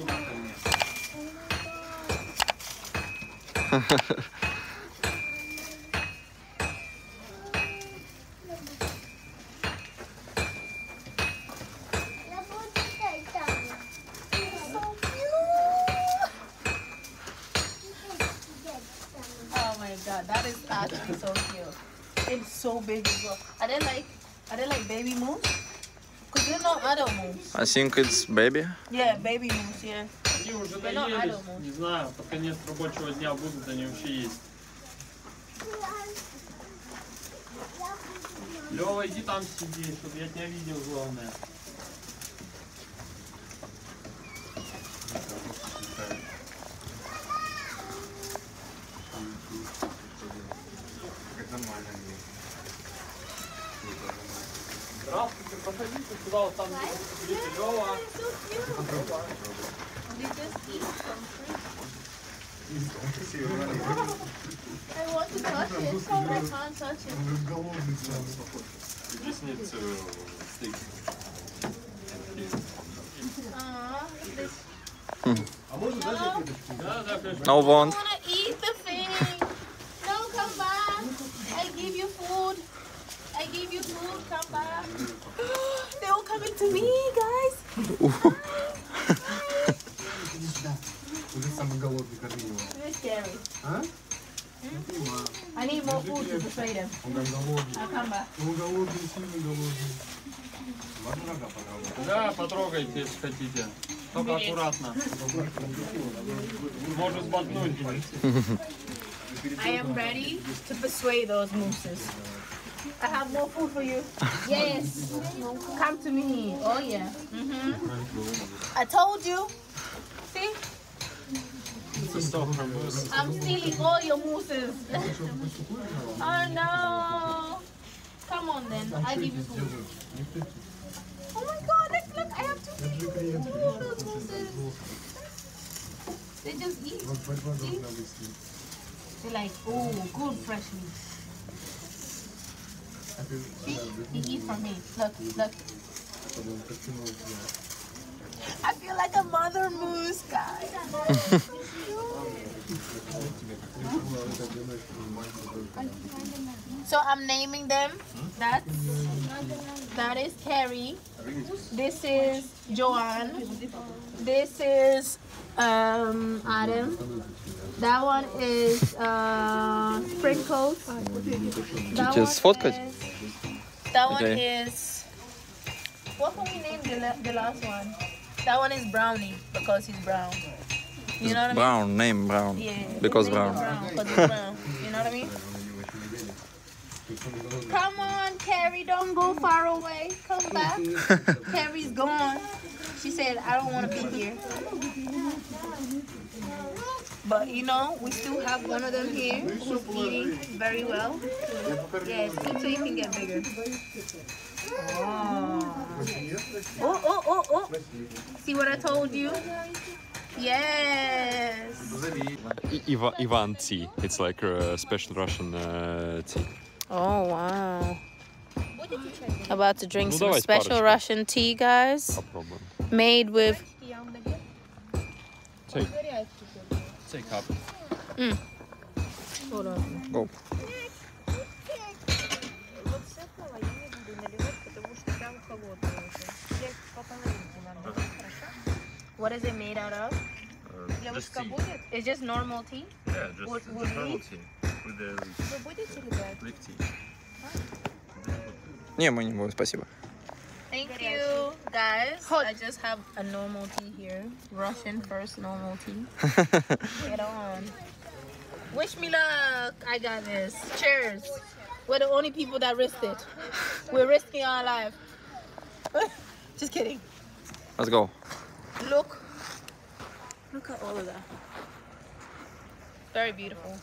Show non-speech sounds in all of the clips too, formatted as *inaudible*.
Oh my god, that is actually so cute. It's so big as well. Are they like are they like baby moose? Cause they're not adult. I think it's baby. Yeah, baby moose, yeah. Они уже adult. не знаю, под конец рабочего дня будут они вообще есть. Лева, иди там сиди, чтобы я тебя видел, главное. I want to touch it, so I can't touch it. You just need to stick and kiss. No, no wand. голодный. I'll come back. Он голодный, сильно голодный. Ладно, рога потрогай. Да, потрогайте, если хотите. Только аккуратно. Может сболтнуть. I am ready to persuade those mooses. I have more food for you. Yes. Come to me. Oh yeah. hmm I told you. See? I'm stealing all your mooses. *laughs* oh no. Come on then. I give you food. Oh my god, look, look, I have two people. Those mooses. They just eat. See? They're like, oh, good fresh meat. See? He eat from me. Look, look. I feel like a mother moose, guys. *laughs* So I'm naming them. That's that is Carrie. This is Joanne. This is um, Adam. That one is uh, Sprinkles. That one is, that one is. What can we name the, the last one? That one is Brownie because he's brown. You know what I mean? Brown, name Brown. Yeah. Because is brown. Because brown. You know what I mean? Come on, Carrie, don't go far away. Come back. *laughs* Carrie's gone. She said, I don't want to be here. But you know, we still have one of them here who's eating very well. Yes, eat so you can get bigger. Oh. oh, oh, oh, oh. See what I told you? Yes. Iva Ivan tea. It's like a special Russian uh, tea. Oh wow. About to drink some special Russian tea, guys. Made with. Take. Take up. Mm. Hold on. Go. What is it made out of? Девушка будет? It's just normal tea. Yeah, just, What- what do you tea with the Вы будете, ребят? leaf tea. Не, мы не будем, спасибо. Thank you, guys. I just have a normal tea here. Russian first normal tea. *laughs* Get on. Wish me luck. I got this. Cheers. We're the only people that risked it. We're risking our life. *laughs* just kidding. Let's go. Look. Look at all of that. Very beautiful.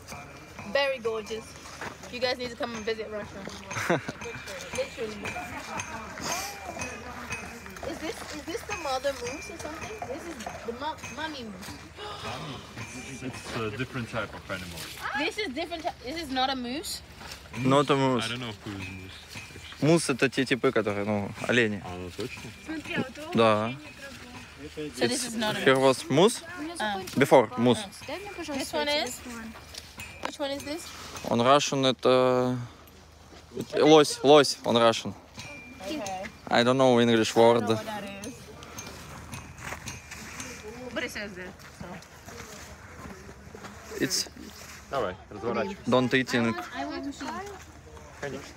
Very gorgeous. You guys need to come and visit Russia. Literally. Is this is this the mother moose or something? This is the mo- mommy moose. It's a different type of animal. This is different. This is not a moose. Ну, это I мус. don't know who is moose. Мус это те типы, которые, ну, олени. А, ну точно? Смотри, а вот Да. So this is not a Here was moose. Ah. Before moose. Дай мне, пожалуйста, This one is? телефон. Which one is this? On Russian это лось, лось on Russian. Okay. I don't know English I don't word. know what that is. But it says there. So. It's Давай, разворачивай. don't eating. I want to see. Конечно.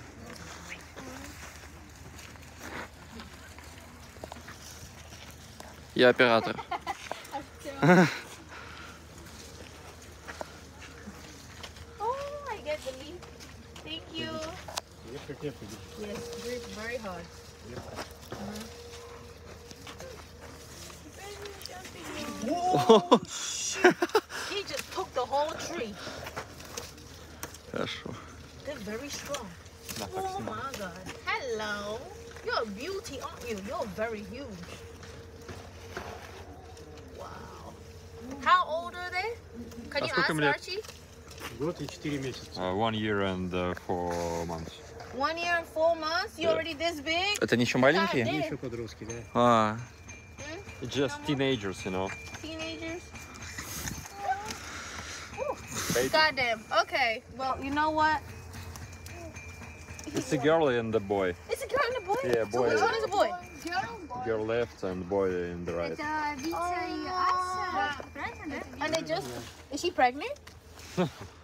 Я оператор. Yes, grip very hard. Yep. Uh -huh. 4 месяца. Uh, one year and uh, four months. One year and four months? You Yeah. already this big? Это не еще маленькие? God damn. Еще подростки, да. А, It's just teenagers, you know. Teenagers? Baby. Goddamn. Okay. Well, you know what? It's a girl and a boy. It's a girl and a boy? Yeah, So boy. which one is a boy? Girl left and boy in the right. Это Витя и Ася. Правильно, да? And they just... Is she pregnant? *laughs*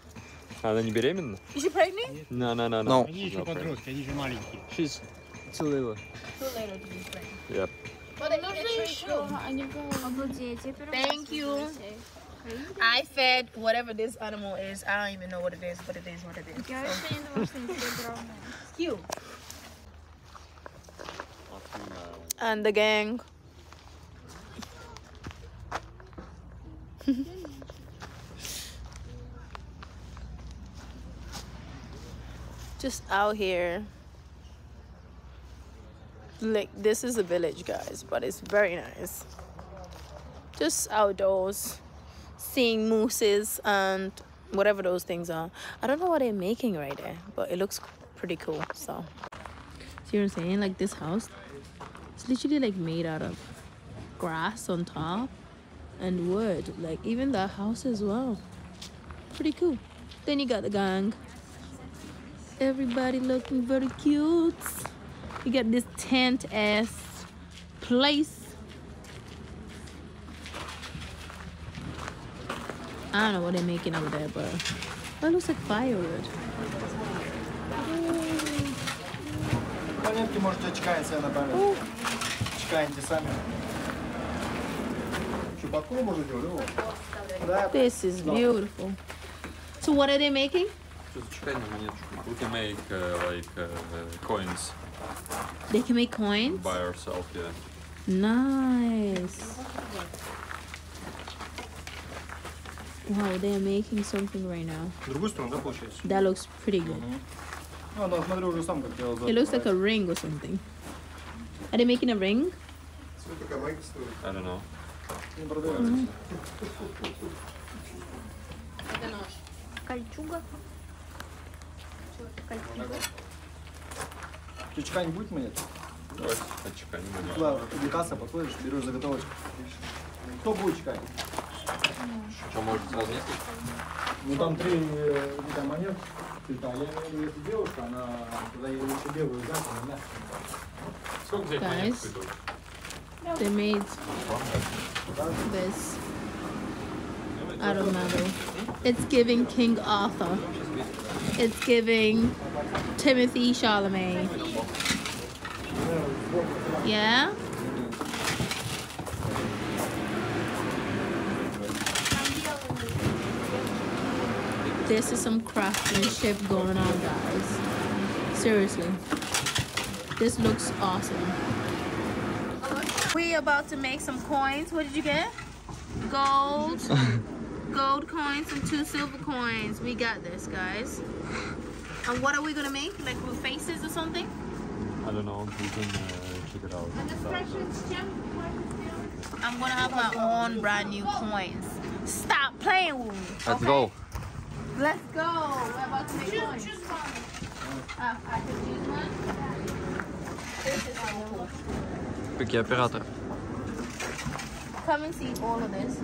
Она не беременна? Is she pregnant? No, no, no, No. no. Они еще Not pregnant. подростки, они же маленькие. She's too little. Too later to be pregnant. Yep. But they eat a tree too. Обалдеть, я первый Thank раз you. слышу здесь. I fed whatever this animal is. I don't even know what it is, but it is what it is. Я вообще не думала, что они такие огромные. Cute. And the gang. *laughs* Just out here. Like this is a village, guys, but it's very nice. Just outdoors, seeing mooses and whatever those things are. I don't know what they're making right there, but it looks pretty cool. So, see what I'm saying? Like this house, it's literally like made out of grass on top and wood. Like even that house as well. Pretty cool. Then you got the gang Everybody looking very cute. You got this tent ass place. I don't know what they're making over there, but that looks like firewood. Монетки можете чекать себе на память. Чекайте сами. Чупаку можете, любого. Да, This is beautiful. So what are they making? We can make uh, like uh, coins They can make coins. by ourselves, yeah. Nice. Wow, they're making something right now. в другую сторону, да, получается? That looks pretty good. Ну, да, смотрю уже сам, как делал. It looks like a ring or something. Are they making a ring? I don't know. Не продается. Кольчуга. Кольчуга. Ты чекань будет монет? Давайте отчеканим. Туда, где касса подходишь, берешь заготовочку. Кто будет чекать? Что, может сразу несколько? Ну, там три э, вида монет. цвета. Я имею в виду, если девушка, она тогда ей лучше белую взять, она Сколько взять Guys. монет пойдут? They made this out of metal. It's giving King Arthur. It's giving Timothée Chalamet. Yeah? This is some craftsmanship going on, guys. Seriously. This looks awesome. We about to make some coins. What did you get? Gold. *laughs* gold coins and two silver coins. We got this, guys. And what are we gonna make? Like with faces or something? I don't know. We can uh, check it out. I'm gonna have my own brand new coins. Stop playing with me. Let's okay? go. Let's go. We're about to make choose, coins. Choose one. Uh, I can choose one. This is cool. Pick your operator. Come and see all of this.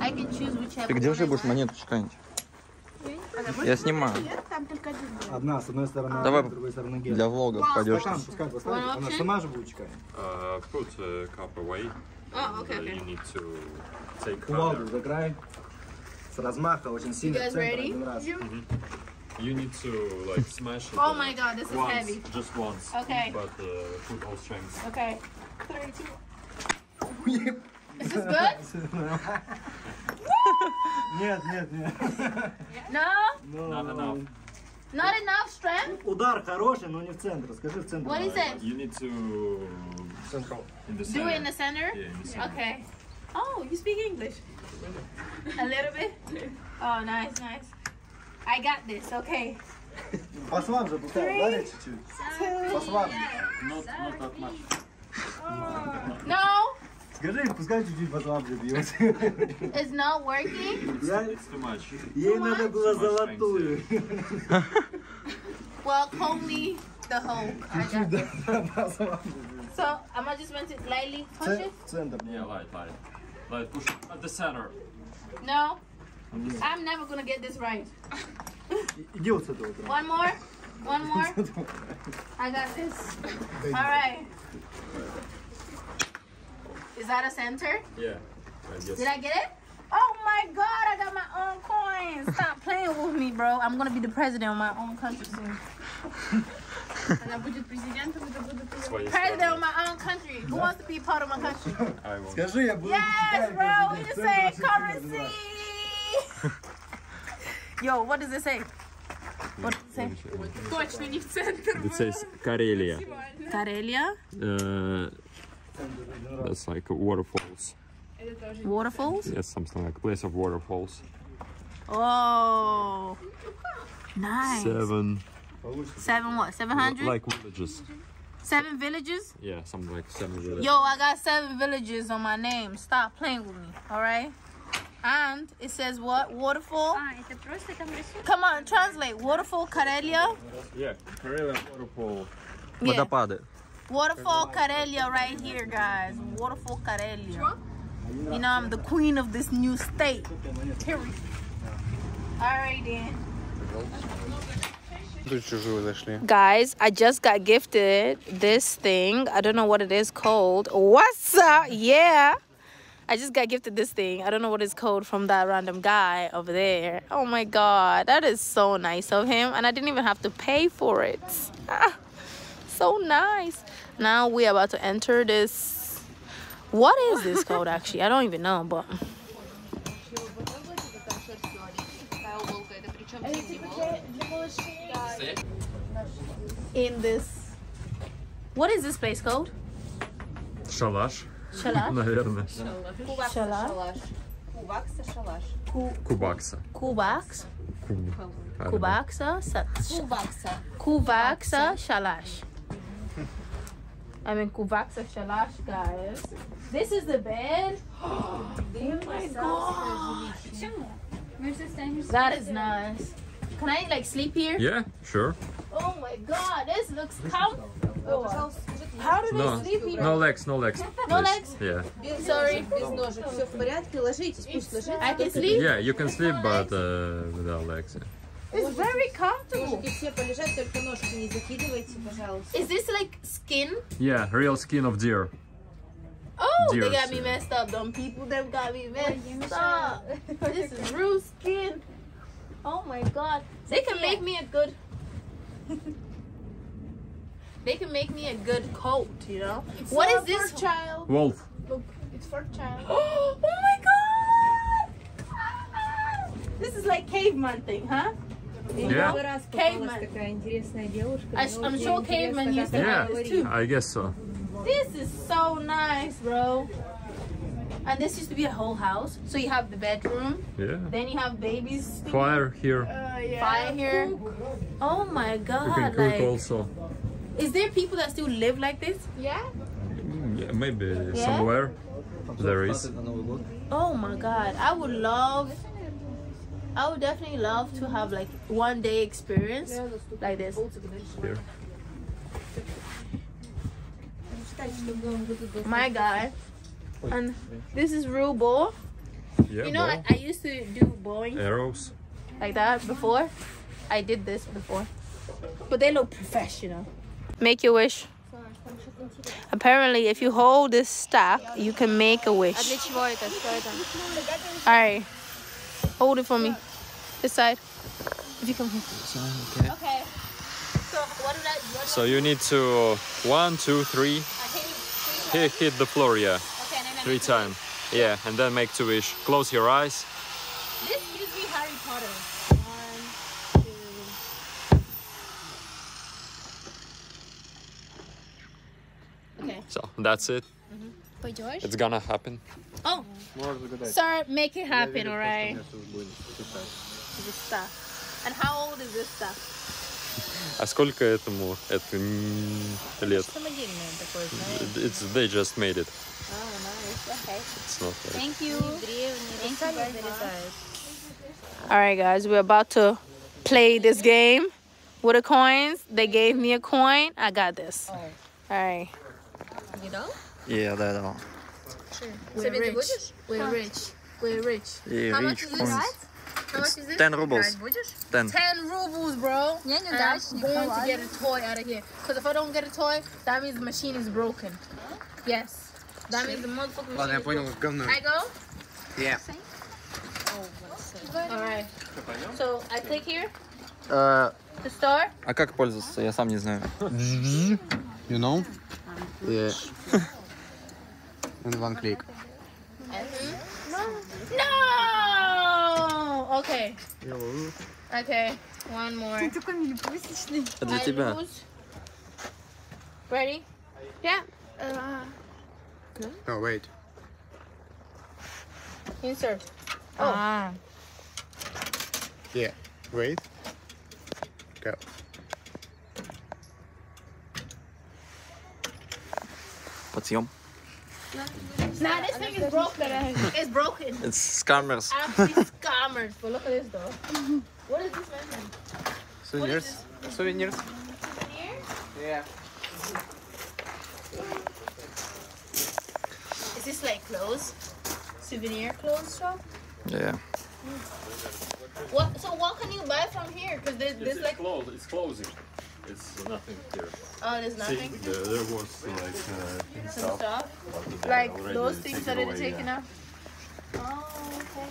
I can choose whichever. Ты one I будешь want. монету чеканить. Я снимаю. Там только один. Одна, с одной стороны, Давай с другой стороны гель. Для влога пойдешь. Стакан пускай поставит, она сама же будет чекать. Uh, put uh, cup away. Oh, okay, okay. you need to take Кувалду закрой. С размаха, очень сильно. guys в центр ready? один раз. You need to like smash it. *laughs* Oh my god, this is once, heavy. Just once. Okay. But uh, put all strength. Okay. Three, two. Is this good? *laughs* Нет, нет, нет. No? Not enough. Not enough strength? Удар хороший, но не в центр. Скажи в центр. What is it? You need to Централ. in the Do center. it in the center? Yeah, in the center. Okay. Oh, you speak English? A little bit? Oh, nice, nice. I got this, okay. Послабже, пускай ударит чуть-чуть. Послабже. Not, not that much. No, Скажи, пускай чуть-чуть послабже бьет. it's not working. Я- It's too much. Ей надо было Too much золотую. Well, call me the Hulk. I got this. Послабже. So, am I just meant to lightly push Ц- it? В центр. Yeah, light, light. Light, push at the center. No. I'm never gonna get this right. Иди вот с этого. края. One more. One *laughs* more. I got this. All right. Is that a center? Yeah. I guess. Did I get it? Oh my god, I got my own coins. Stop *laughs* playing with me, bro. I'm gonna be the president of my own country soon. *laughs* Она будет президентом, это будет ее. Своей President of стороны. my own country. Who wants to be part of my country? *laughs* I will. Скажи, я буду Yes, читать bro. каждый We день. just Центр say вообще currency. всегда. Yo, what does it say? What does it say? Точно не в центр. It says Karelia. Karelia Uh, that's like waterfalls. waterfalls. Yes, something like place of waterfalls. Oh, nice. Seven, Seven what? Seven hundred? like villages. Seven villages? Yeah, something like seven villages. Yo, I got seven villages on my name. Stop playing with me, all right? And it says what? Waterfall. А, это просто там рисунок. Come on, translate. Waterfall Karelia. Yeah, Karelia waterfall. Yeah. Водопады. Waterfall Karelia right here, guys. Waterfall Karelia. You know, I'm the queen of this new state. Period. Alright then. Guys, I just got gifted this thing. I don't know what it is called. What's up? Yeah. I just got gifted this thing. I don't know what it's called from that random guy over there. Oh my god, that is so nice of him. And I didn't even have to pay for it. Ah Ah, so nice. Now we're about to enter this. What is this called *laughs* actually? I don't even know, but. In this. What is this place called? Шалаш, Shalash? наверное. Shalash? Кубакса. Kubax? Куб. Kubaxa? Sa- Кубакса. Kuvaxa Shalash. I'm in Kuvatsa Shalash, guys. This is the bed. *gasps* Oh, my god. That is nice. Can I like sleep here? Yeah, sure. Oh my god, this looks comfortable. Oh, How do no, they sleep here? No legs, no legs. *laughs* no legs? Yeah. Sorry. I can sleep? Yeah, you can sleep, but uh, without legs. Yeah. It's very comfortable. Можете все полежать, только ножки не закидывайте, пожалуйста. Is this like skin? Yeah, real skin of deer. Oh, they Deers, got me yeah. messed up. Them people, them got me messed up. this is real skin. Oh my god. They can make me a good. they can make me a good coat, you know. what is this child? Wolf. It's for child. *gasps* oh my god! This is like caveman thing, huh? Yeah. I, am sure caveman used to yeah, have this too. I guess so. This is so nice, bro. And this used to be a whole house. So you have the bedroom. Yeah. Then you have babies. Fire here. Uh, Fire here. Oh my god. You can cook like, also. Is there people that still live like this? Yeah. Mm, yeah maybe yeah? somewhere there is. Oh my god. I would love I would definitely love to have like one day experience like this. Here. My God. And this is real bow. Yeah, you know, I, I, used to do bowing. Arrows. Like that before. I did this before. But they look professional. Make your wish. Apparently, if you hold this stack, you can make a wish. Alright. Hold it for me. This side. If you come here. Side, okay. Okay. So what did I? So you need to one, two, three. Hit, hit, hit the floor, yeah. Okay, three times. Yeah, and then make two wish. Close your eyes. This gives me Harry Potter. One, two. Okay. So that's it. Mm -hmm. But George? It's gonna happen. Oh! Sorry, make it happen, alright? This stuff. And how old is this stuff? А сколько этому это м, лет? Самодельное такое, знаешь. It's they just made it. Oh, nice. Okay. It's not like Thank you. Древние, сами зарезают. Alright, guys, we're about to play this game with the coins. They gave me a coin. I got this. Alright. Yeah, да, да. We're rich. We're rich. We're rich. И How much rich is this? coins. How much is this? 10 rubles. Будешь? 10. 10 rubles, bro. Я And I'm going to get a toy out of here. Because if I don't get a toy, that means the machine is broken. Yes. That means the motherfucking machine is broken. говно. I go? Yeah. Alright. So I click here Э, to start. А как пользоваться? Я сам не знаю. You know? Yeah. And one click. Okay. Okay, one more. T'es comme. Ready? Yeah. Uh, no? wait. Insert. Oh. Ah. Yeah. Wait. Go. What's your? Nothing. Nah, this thing is broken. It's broken. It's scammers. Absolutely scammers. *laughs* But look at this though. What is this meant? Souvenirs. Souvenirs. Here? Yeah. Is this like clothes? Souvenir clothes shop? Yeah. What? So what can you buy from here? Cause this, this like closed. It's closing. It's nothing here. oh, there's nothing. there, there was like uh, Some stuff. Like those things that are taken out. Oh, okay.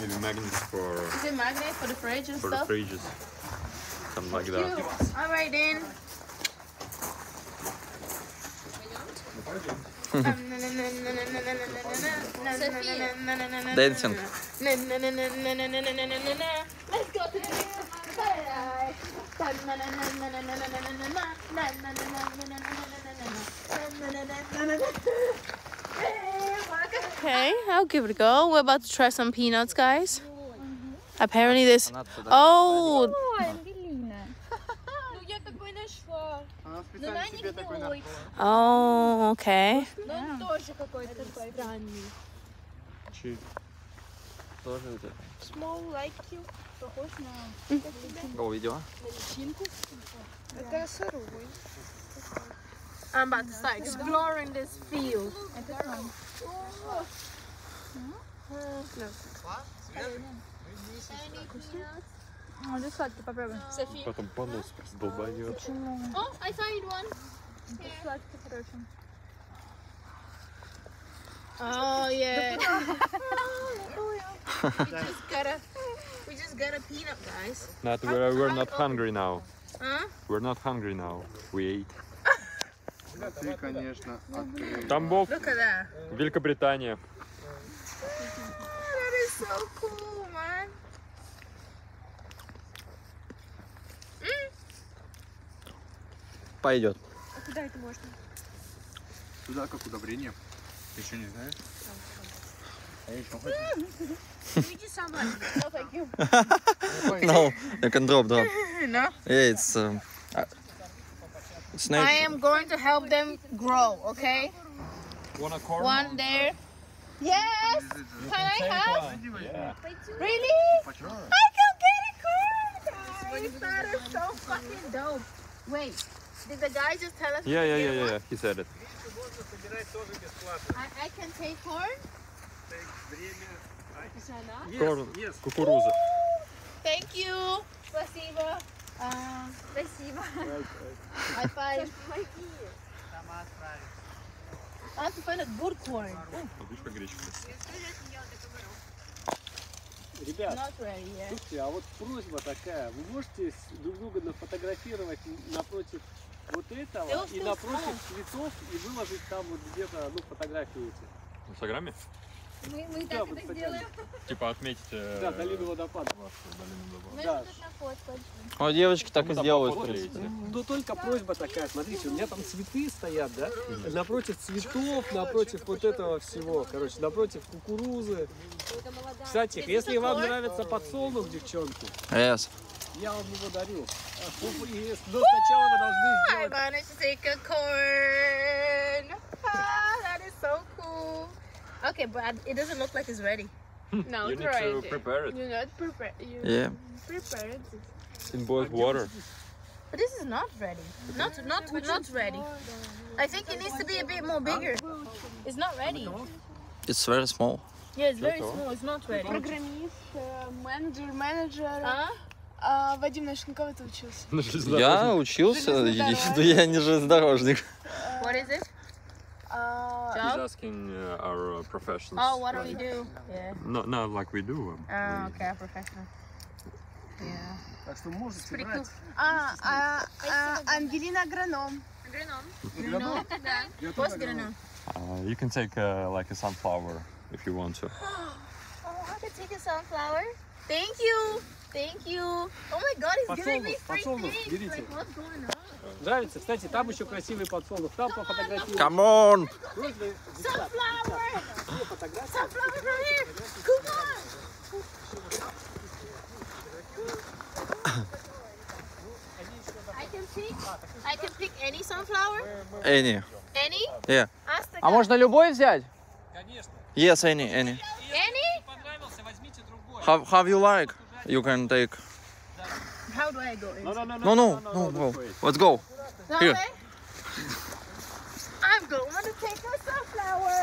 maybe magnets for Is it magnet for the fridge and for the fridges, something like that. All right then. Dancing. Let's go to the Okay, I'll give it a go. We're about to try some peanuts, guys. Apparently this... Oh! Oh, okay. Small like you. Похож на Го видео. личинку. Это сырой. I'm about to start exploring this field. Ну, сладкий, попробуй. Потом понос долбанет. Oh, I find one. Сладкий, короче. Oh yeah. we just got a, we just got a peanut, guys. Not, we're, we're not hungry now. Huh? We're not hungry now. We ate. Ты, конечно, открыл. Тамбов, Look at that. Великобритания. That is so cool, man. Пойдет. А куда это можно? Туда как удобрение. Ты еще не знаешь? Иди сама. no, thank you. can drop, drop. no? Yeah, it's... Um, uh, it's. I am going to help them grow, okay? One there. Yes! Can I have? Yeah. Really? I can get a corn! These that are so fucking dope. Wait, did the guy just tell us? Yeah, yeah, yeah, yeah, yeah. He said it. I, I can take corn? Yes. кукуруза. Thank you. Спасибо. Uh, Спасибо. high five. I have to find a good corn. Подушка гречка. Ребят, слушайте, а вот просьба такая. Вы можете друг друга нафотографировать напротив вот этого и напротив цветов и выложить там вот где-то, ну, фотографии эти. В Инстаграме? Мы, мы Да, так это сделаем. *laughs* Типа отметить э, Да, долину водопада. вашу долину водопада. Да. О, девочки так и сделают, принципе. Ну только просьба такая, смотрите, у меня там цветы стоят, да? Напротив цветов, напротив вот этого всего, короче, напротив кукурузы. Кстати, если вам нравится подсолнух, девчонки, Yes. я вам его дарю. *laughs* Но сначала вы должны I сделать... managed to take a corn. Ah, that is so cool. Okay, but it doesn't look like it's ready. No, You it's need to prepare it You not prepare. You Yeah. prepared it. in boiled water. But this is not ready. Not not not ready. I think it needs to be a bit more bigger. It's not ready. It's very small. Yeah, it's very small. It's not ready. Программист, э, менеджер, менеджер. А? А, Вадим Нashnikov это учился. Я учился, я не железнодорожник. What is it? А, He's Job? asking uh, our uh, professions. Oh, what do we do? Yeah. No, not like we do. um, Oh, okay, professional. Yeah. Так что можете Pretty cool. брать. а, а, а, Ангелина агроном. No. What's gonna know? Uh, you can take uh, like a sunflower if you want to. Oh, *gasps* I could take a sunflower. Thank you. Thank you. Oh my god, he's giving me free Подсолнух, things. берите. Like, what's going on? Нравится? Кстати, там еще красивый подсолнух. Там пофотографируйте. Come on! Sunflower! фотографии. Sunflower from here! Come on! I can pick. I can pick any sunflower. Any. Any? Yeah. А можно любой взять? Конечно. Yes, any, any. Any? Понравился, возьмите другой. How, how you like? You can take. How do I go in? No, no, no, No, no, no, no. Let's go. No Here. way? I'm going to take a sunflower.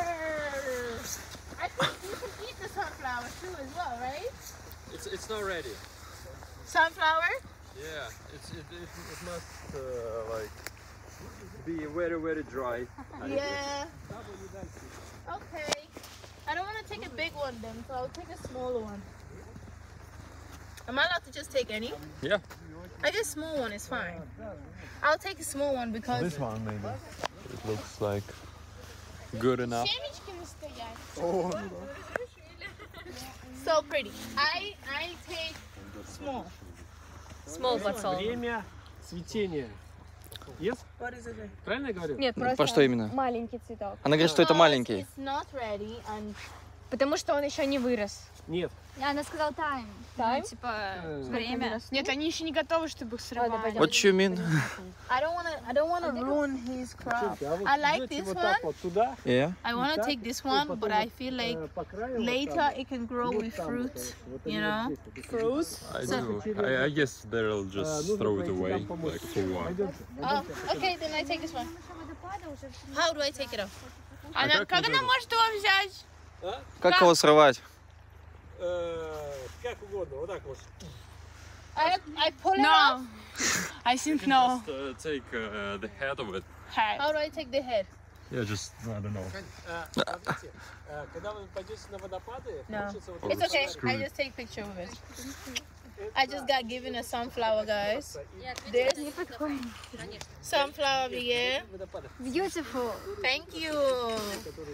I think you can eat the sunflower too as well, right? It's it's not ready. Sunflower? Yeah, it's it, it, it must uh, like be very very dry. *laughs* Yeah. Okay. I don't want to take a big one then, so I'll take a smaller one. Am I allowed to just take any? Yeah. I guess small one is fine. I'll take a small one because one maybe. It looks like good enough. Настоять. so pretty. I I take small. Small but Время цветения. Yes? What is it? Правильно я говорю? Нет, По что именно? маленький цветок. Она говорит, что это маленький. It's not ready and Потому что он еще не вырос. Нет. Она сказала тайм. Тайм? типа Э, время. Нет, они еще не готовы, чтобы их срывать. What you mean? I don't wanna I don't wanna ruin his crop. А I like this one. Yeah. I wanna take this one, but I feel э, like later it can grow with fruit. you know? Fruits? I So- do. I, I guess they'll А, just нужно throw it away like for what. Oh, okay, then I take this one. How do I take it off? Она, как она может его взять? Как его срывать? Э, Как угодно, вот так вот. I I pull it No. off. *laughs* I think no. Just uh, take uh, the head of it. Head. How do I take the head? Yeah, just I don't know. Э, смотрите, э, Когда вы пойдете на водопады, No. получится вот It's такая okay. screw I it. just take picture of it. I just got given a sunflower, guys. This sunflower here. водопады. Beautiful. Thank you.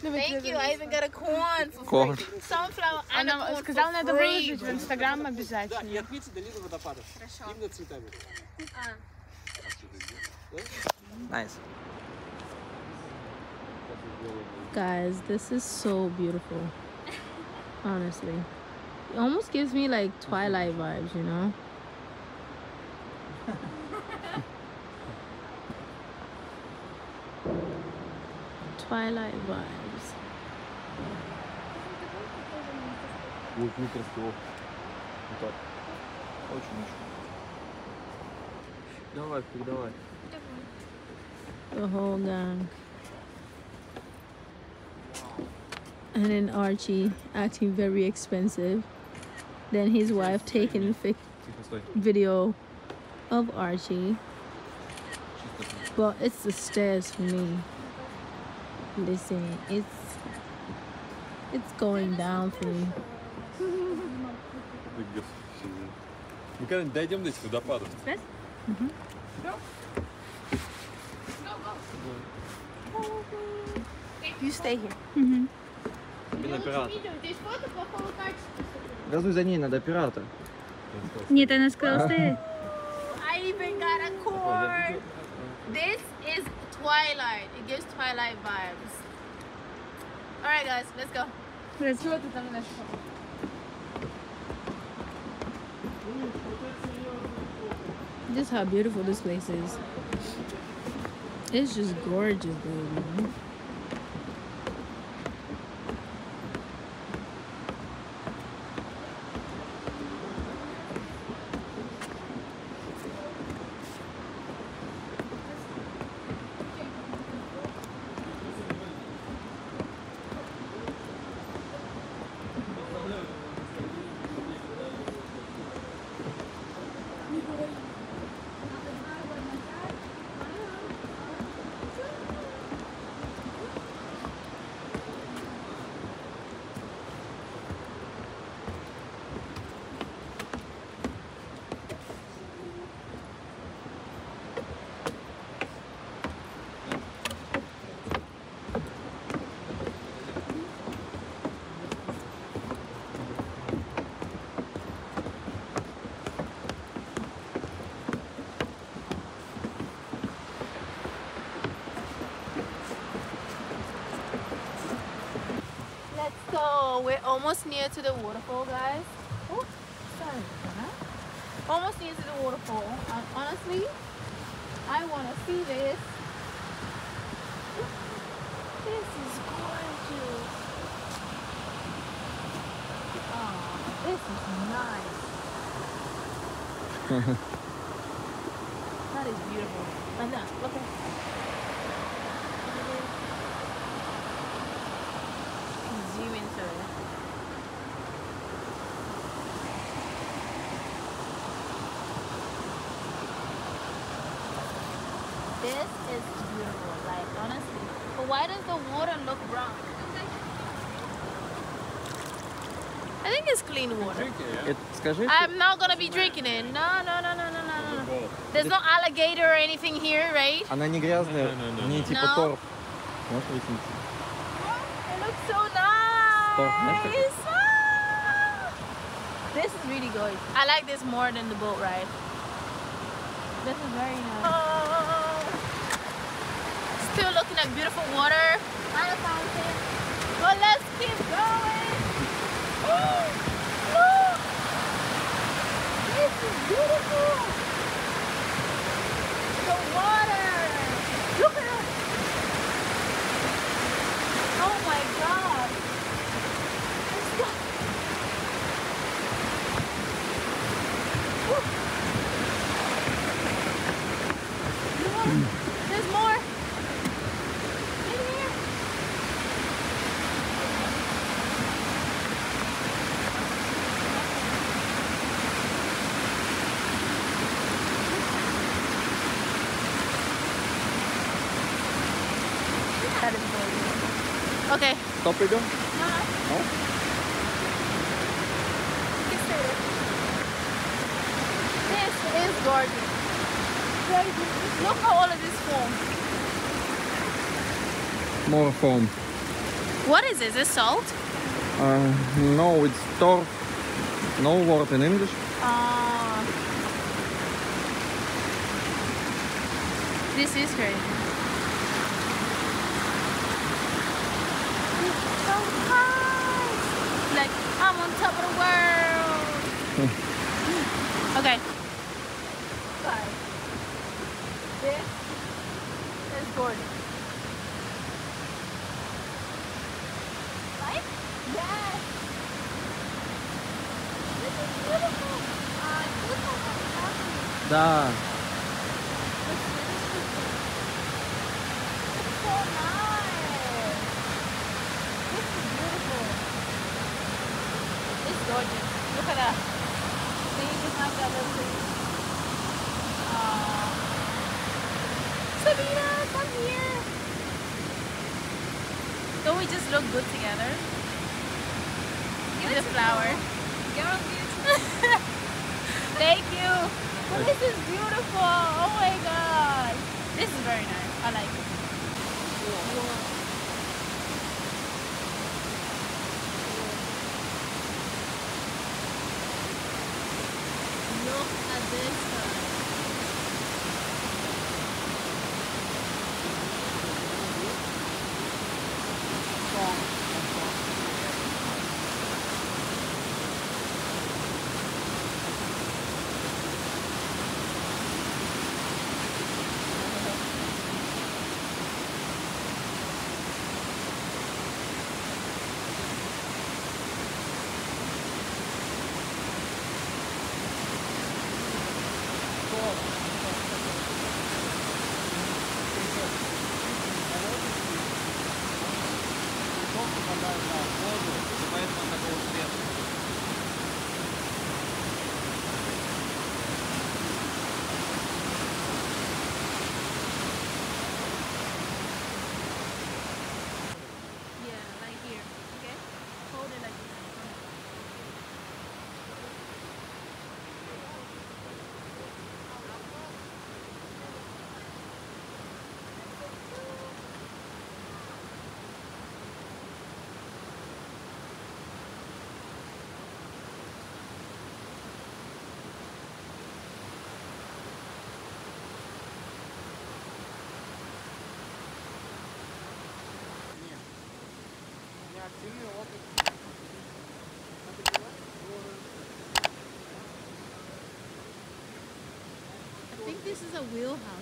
Thank you. I even got a corn for Corn. free. Sunflower and a Она corn сказала, for надо free. выложить в Инстаграм И обязательно. отметьте долину водопадов. Именно цветами. Nice. Guys, this is so beautiful. Honestly. It almost gives me like Twilight vibes, you know? *laughs* Twilight vibes. Будет микроскоп. Вот так. Очень очень. Давай, передавай. The whole gang. and then Archie acting very expensive. Then his wife taking fic- video of Archie. But it's the stairs for me. Listen, it's it's going down for me. Мы когда-нибудь дойдем до этих водопадов? You stay here. Газуй за ней, надо оператор. Нет, она сказала стоять. I even got a cord. This is Twilight. It gives Twilight vibes. All right, guys, let's go. Чего ты там нашел? Just how beautiful this place is. It's just gorgeous, baby. We're almost near to the waterfall, guys. Oh, sorry. Almost near to the waterfall. And honestly, I want to see this. This is gorgeous. Oh, this is nice. *laughs* that is beautiful. Anna, uh, look at This is beautiful, like honestly. But why does the water look brown? I think it's clean water. Это скажи. I'm not gonna be drinking it. No, no, no, no, no, no, no. There's no alligator or anything here, right? Она не грязная, не типа No. торф. Можешь вытянуть? It looks so nice. Stop, Nestor. Ah! This is really good. I like this more than the boat ride. This is very nice. Still looking at beautiful water. Not a fountain. But let's keep going. Look! This is beautiful. The water. Look at it. Oh my god. Let's go. Woo. Look, There's more. In here. That is gorgeous kape doon? Oo. Oh? This is gorgeous. Look at all of this foam. More foam. What is this? Is this salt? Uh, no, it's torf. No word in English. Ah. This is great. High. Like I'm on top of the world. okay. Guys, this is gorgeous. Right? Yes. This is beautiful. Uh, look at what's happening. Да. It's so nice. This is beautiful. gorgeous. Look at that. See, behind that little tree. Aw. Sabina, come here. Don't we just look good together? With the flower. Beautiful. *laughs* Thank you. But this is beautiful. Oh my god. This is very nice. I like it. Look at this guy. Yeah, like here. Okay? Hold it like this. I think this is a wheelhouse.